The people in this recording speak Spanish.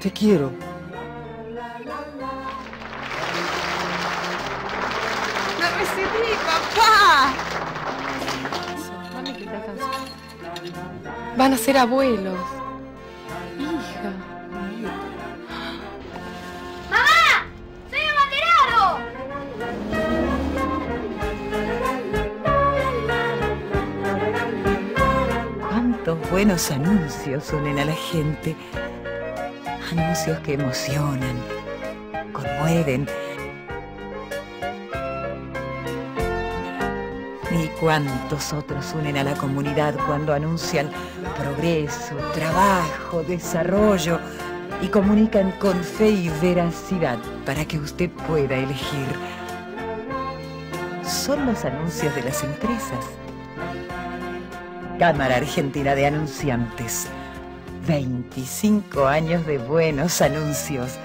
Te quiero. ¡Me recibí, papá! Van a ser abuelos. Hija. ¡Mamá! ¡Soy abanderado! Cuántos buenos anuncios unen a la gente. Anuncios que emocionan, conmueven. Y cuántos otros unen a la comunidad cuando anuncian progreso, trabajo, desarrollo y comunican con fe y veracidad para que usted pueda elegir. Son los anuncios de las empresas. Cámara Argentina de Anunciantes. 25 años de buenos anuncios